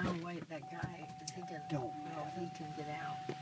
Oh, wait, that guy, he doesn't know he can get out.